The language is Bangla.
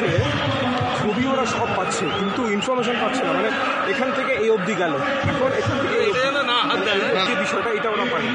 পাচ্ছে ছবি ওরা সব পাচ্ছে কিন্তু ইনফরমেশন পাচ্ছে না। মানে এখান থেকে এই অবধি গেল। এখন এখান থেকে বিষয়টা এটা ওরা পায়